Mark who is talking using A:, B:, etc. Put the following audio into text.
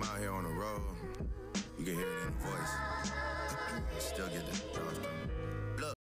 A: I'm out here on the road. You can hear it in the voice. Still get the dogs